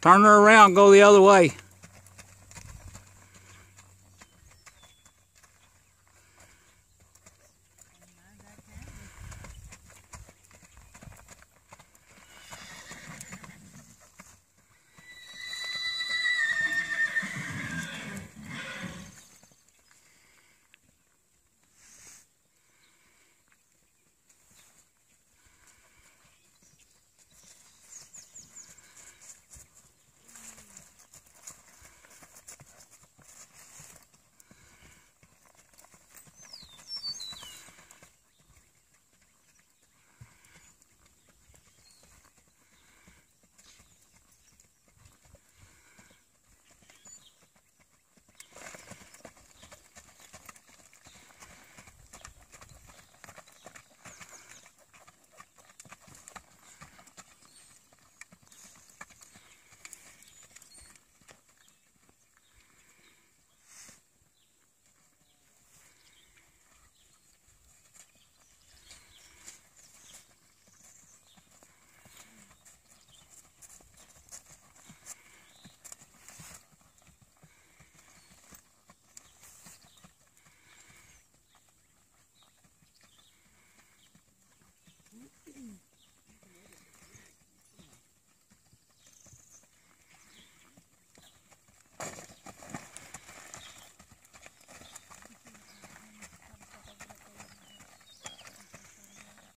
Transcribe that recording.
Turn her around, go the other way.